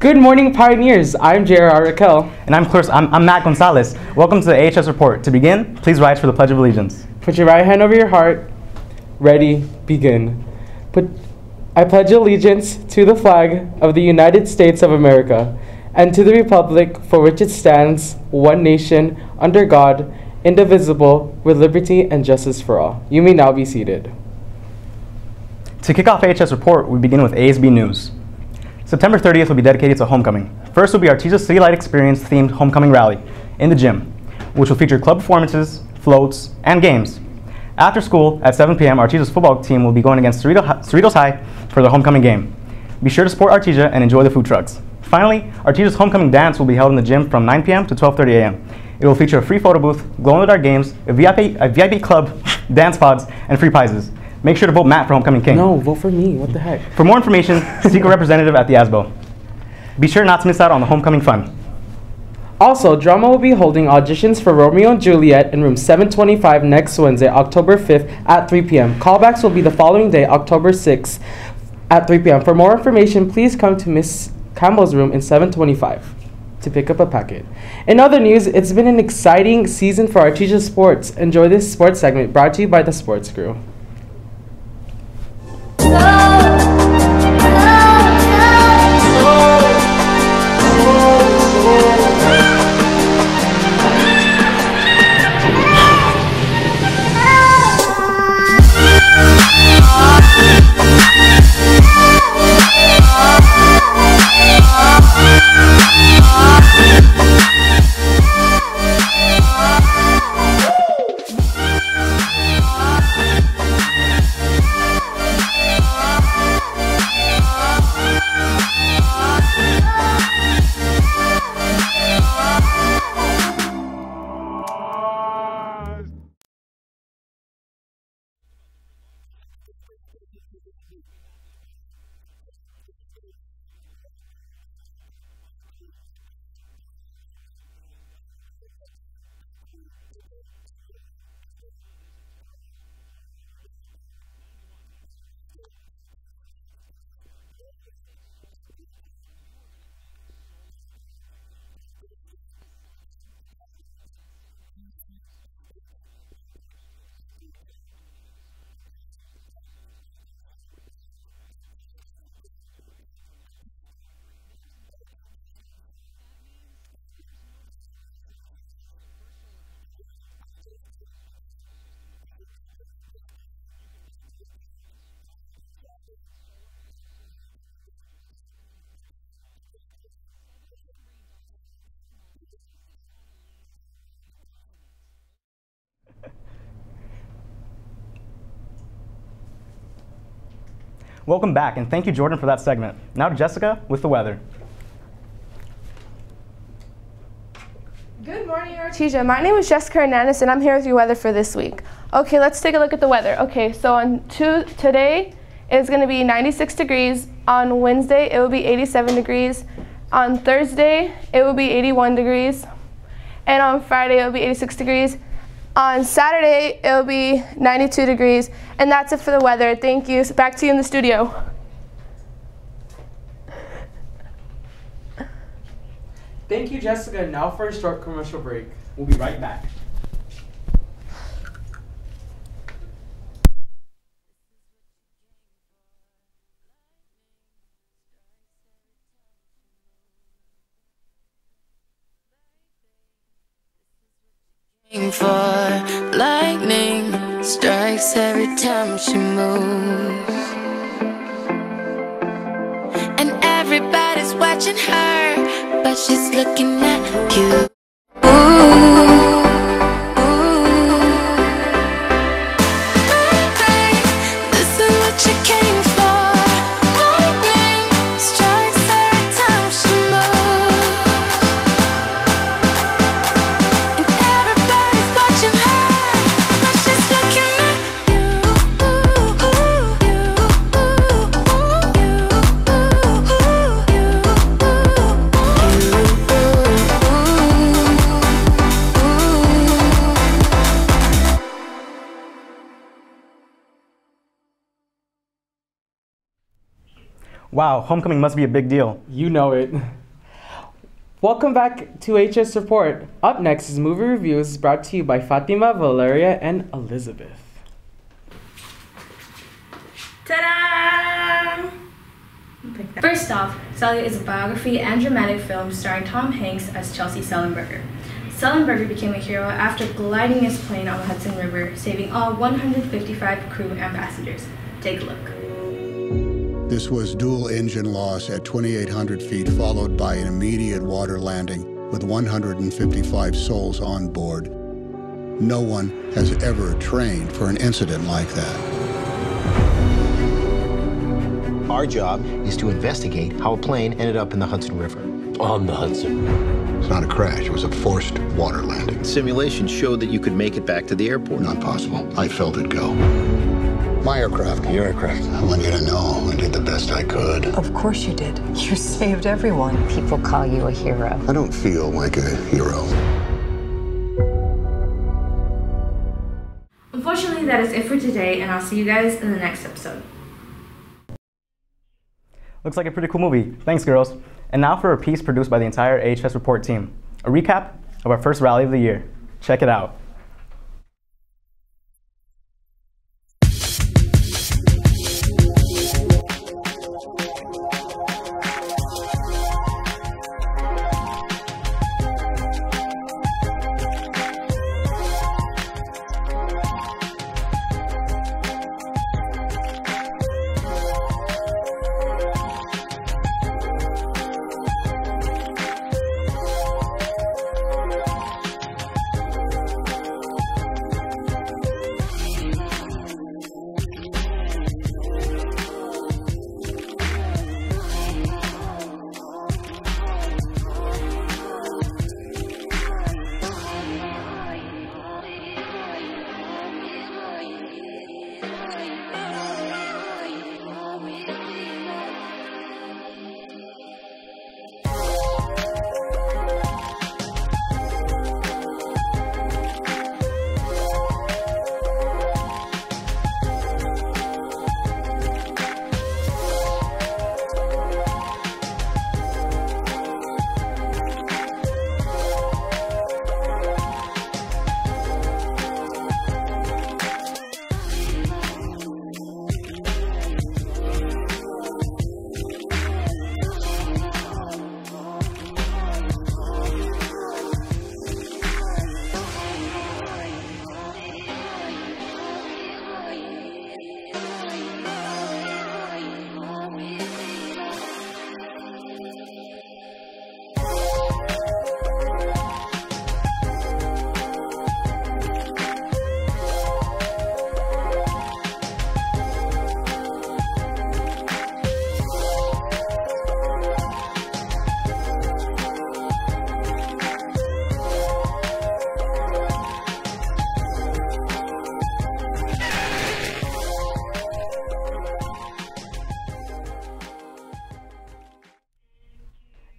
Good morning, Pioneers. I'm J.R. Raquel. And I'm, I'm, I'm Matt Gonzalez. Welcome to the AHS Report. To begin, please rise for the Pledge of Allegiance. Put your right hand over your heart. Ready, begin. Put, I pledge allegiance to the flag of the United States of America and to the republic for which it stands, one nation, under God, indivisible, with liberty and justice for all. You may now be seated. To kick off AHS Report, we begin with ASB News. September 30th will be dedicated to homecoming. First will be Artesia City Light Experience themed homecoming rally in the gym, which will feature club performances, floats, and games. After school, at 7 p.m., Artesia's football team will be going against Cerritos High for their homecoming game. Be sure to support Artesia and enjoy the food trucks. Finally, Artesia's homecoming dance will be held in the gym from 9 p.m. to 12.30 a.m. It will feature a free photo booth, glow-in-the-dark games, a VIP, a VIP club, dance pods, and free prizes. Make sure to vote Matt for Homecoming King. No, vote for me. What the heck? For more information, seek a representative at the ASBO. Be sure not to miss out on the Homecoming Fun. Also, Drama will be holding auditions for Romeo and Juliet in room 725 next Wednesday, October 5th at 3 p.m. Callbacks will be the following day, October 6th at 3 p.m. For more information, please come to Miss Campbell's room in 725 to pick up a packet. In other news, it's been an exciting season for Artesia Sports. Enjoy this sports segment brought to you by the Sports Crew. people. Welcome back, and thank you, Jordan, for that segment. Now to Jessica with the weather. Good morning, Artesia. My name is Jessica Hernandez, and I'm here with your weather for this week. Okay, let's take a look at the weather. Okay, so on two, today it's going to be 96 degrees. On Wednesday, it will be 87 degrees. On Thursday, it will be 81 degrees. And on Friday, it will be 86 degrees. On Saturday, it'll be 92 degrees. And that's it for the weather. Thank you. Back to you in the studio. Thank you, Jessica. Now for a short commercial break. We'll be right back. for everybody's watching her but she's looking at you Wow, homecoming must be a big deal. You know it. Welcome back to HS Report. Up next is movie reviews brought to you by Fatima, Valeria, and Elizabeth. Ta-da! First off, Sully is a biography and dramatic film starring Tom Hanks as Chesley Sullenberger. Sullenberger became a hero after gliding his plane on the Hudson River, saving all 155 crew and passengers. Take a look. This was dual engine loss at 2,800 feet, followed by an immediate water landing with 155 souls on board. No one has ever trained for an incident like that. Our job is to investigate how a plane ended up in the Hudson River. On the Hudson. It's not a crash, it was a forced water landing. Simulations showed that you could make it back to the airport. Not possible. I felt it go. My aircraft. Your aircraft. I want you to know I did the best I could. Of course you did. You saved everyone. People call you a hero. I don't feel like a hero. Unfortunately, that is it for today, and I'll see you guys in the next episode. Looks like a pretty cool movie. Thanks, girls. And now for a piece produced by the entire AHS Report team. A recap of our first rally of the year. Check it out.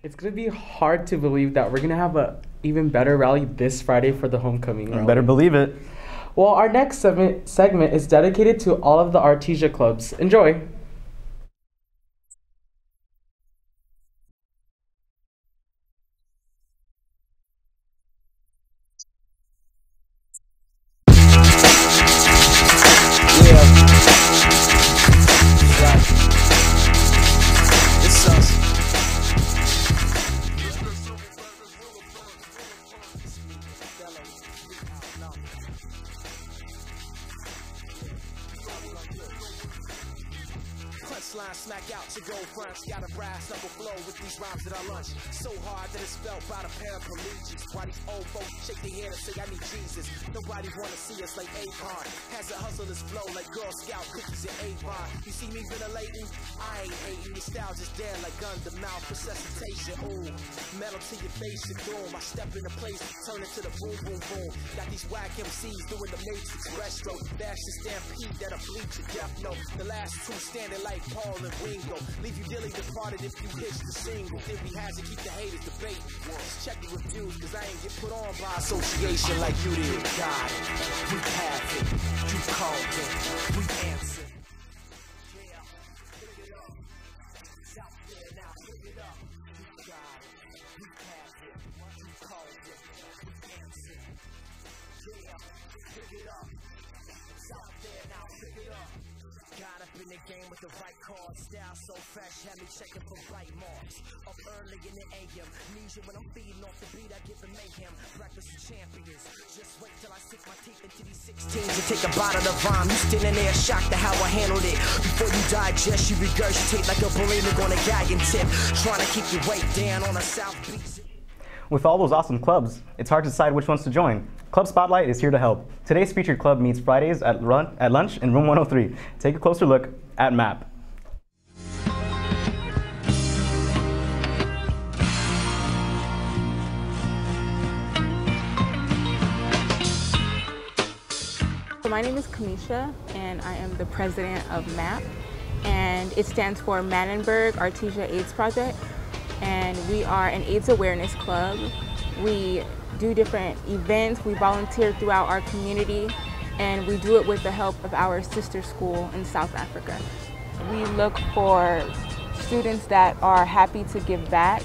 It's gonna be hard to believe that we're gonna have a even better rally this Friday for the homecoming. You rally. better believe it. Well, our next segment segment is dedicated to all of the Artesia clubs. Enjoy. So hard that it's felt by the paraplegics. Why these old folks shake their head and say I need Jesus. Nobody wanna see us like Akon. Has a hustle hustler's flow like Girl Scout cookies and Avon. You see me ventilating? I ain't hating. Your style just dead like to mouth resuscitation. Ooh, metal to your face, and doom. I step into place, turn it to the boom, boom, boom. Got these whack MCs doing the Matrix breaststroke. Dash the stampede that'll bleach your death note. The last two standing like Paul and Ringo. Leave you dearly departed if you hitch the single. we has to keep the haters debating. Just check the reviews, cause I ain't get put on by association like you did. God, we have it. You called it. We answer. Game with the right. Style so fresh, had me checking for marks. Up early in the AM, need you when I'm feeding off the beat. I give mayhem. Practice with champions. Just wait till I my teeth into these 16s and take a bite of the rhyme. You standing there shocked at how I handled it. Before you digest, you regurgitate like a bulimic on a gagging tip. Trying to keep your weight down on a South Beach. With all those awesome clubs, it's hard to decide which ones to join. Club Spotlight is here to help. Today's featured club meets Fridays at, run, at lunch in room 103. Take a closer look at MAP. My name is Kamisha and I am the president of MAP and it stands for Manenberg Artesia AIDS Project and we are an AIDS awareness club. We do different events, we volunteer throughout our community and we do it with the help of our sister school in South Africa. We look for students that are happy to give back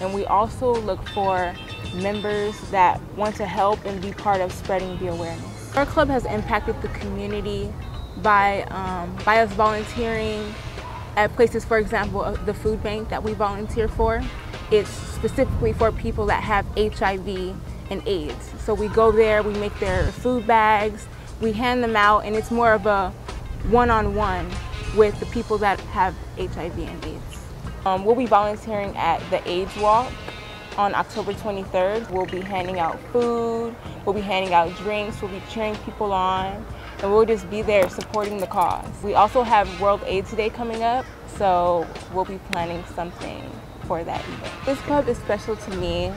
and we also look for members that want to help and be part of spreading the awareness. Our club has impacted the community by, um, by us volunteering at places, for example, uh, the food bank that we volunteer for. It's specifically for people that have HIV and AIDS. So we go there, we make their food bags, we hand them out, and it's more of a one-on-one -on -one with the people that have HIV and AIDS. Um, we'll be volunteering at the AIDS Walk on October 23rd. We'll be handing out food, we'll be handing out drinks, we'll be cheering people on, and we'll just be there supporting the cause. We also have World AIDS Day coming up, so we'll be planning something for that event. This club is special to me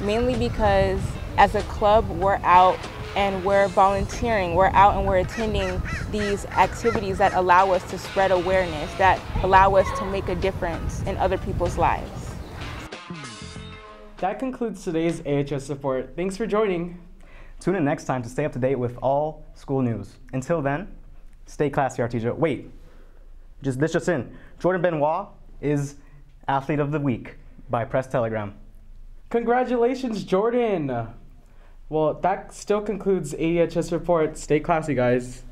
mainly because as a club, we're out and we're volunteering. We're out and we're attending these activities that allow us to spread awareness, that allow us to make a difference in other people's lives. That concludes today's AHS Report. Thanks for joining. Tune in next time to stay up to date with all school news. Until then, stay classy, Artesia. Wait, just this just in. Jordan Benoit is Athlete of the Week by Press Telegram. Congratulations, Jordan. Well, that still concludes AHS report. Stay classy, guys.